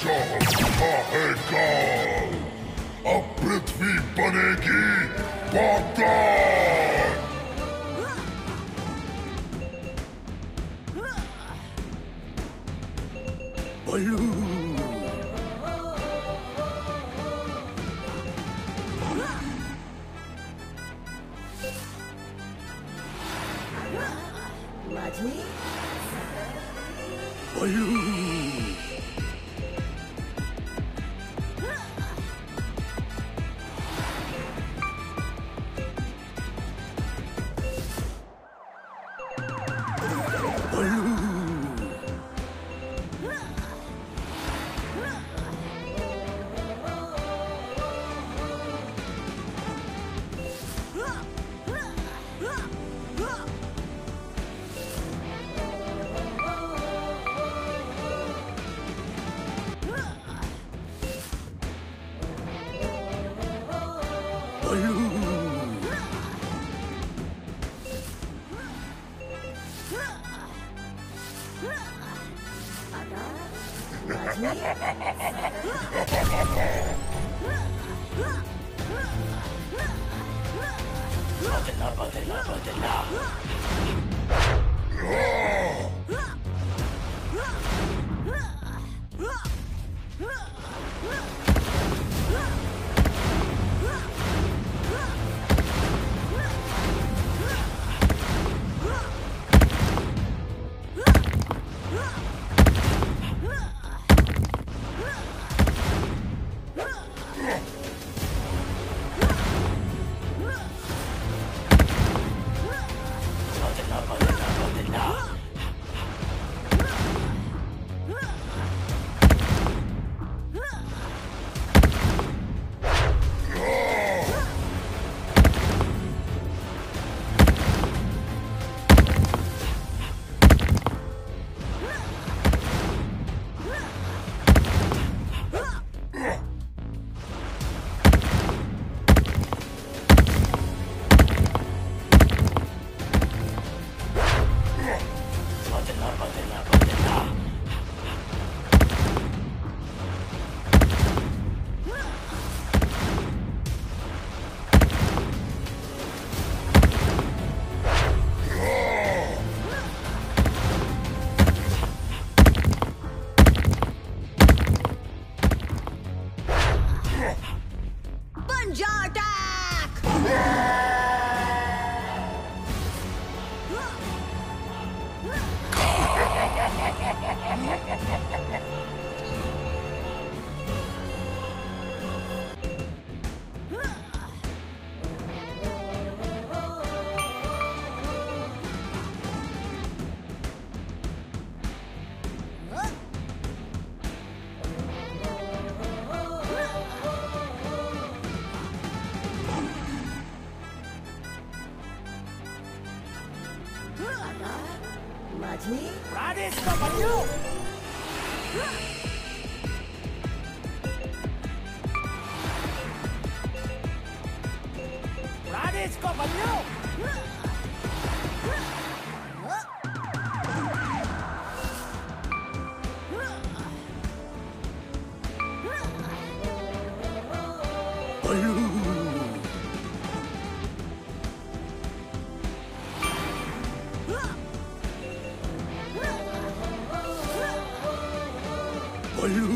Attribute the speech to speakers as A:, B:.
A: चाहता अब पृथ्वी बनेगी Baghdad Ballu Rajni? Balloon! Not enough, not enough, not enough. Panja attack! Ha! Raji? Rajesh Kapandu! Rajesh Kapandu! Are you Lulu.